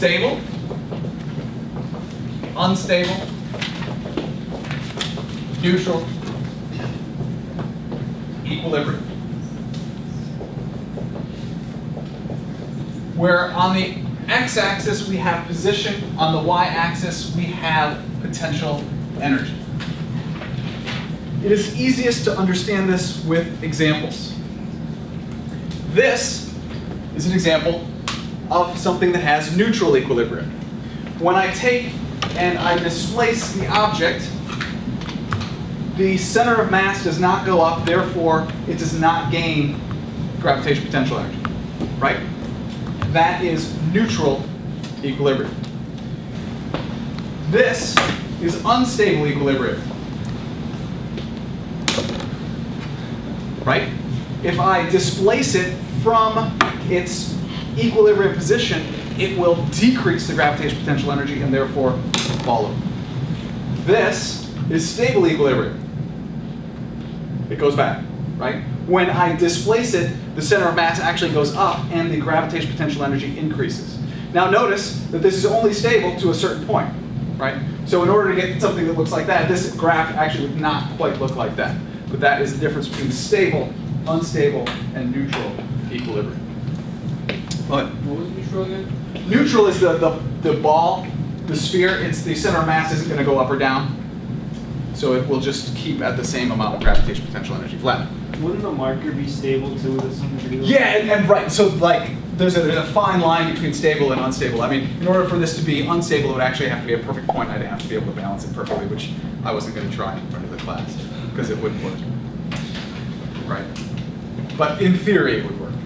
stable, unstable, neutral, equilibrium. Where on the x-axis we have position, on the y-axis we have potential energy. It is easiest to understand this with examples. This is an example of something that has neutral equilibrium. When I take and I displace the object, the center of mass does not go up, therefore it does not gain gravitational potential energy, right? That is neutral equilibrium. This is unstable equilibrium. Right? If I displace it from its equilibrium position, it will decrease the gravitational potential energy and therefore follow. This is stable equilibrium. It goes back, right? When I displace it, the center of mass actually goes up and the gravitational potential energy increases. Now notice that this is only stable to a certain point, right? So in order to get something that looks like that, this graph actually would not quite look like that. But that is the difference between stable, unstable, and neutral equilibrium. What was neutral again? Neutral is the, the, the ball, the sphere, it's the center mass isn't going to go up or down. So it will just keep at the same amount of gravitational potential energy flat. Wouldn't the marker be stable too to some degree? Yeah, and, and right, so like there's a, there's a fine line between stable and unstable. I mean, in order for this to be unstable, it would actually have to be a perfect point. I'd have to be able to balance it perfectly, which I wasn't going to try in front of the class because it wouldn't work. Right? But in theory, it would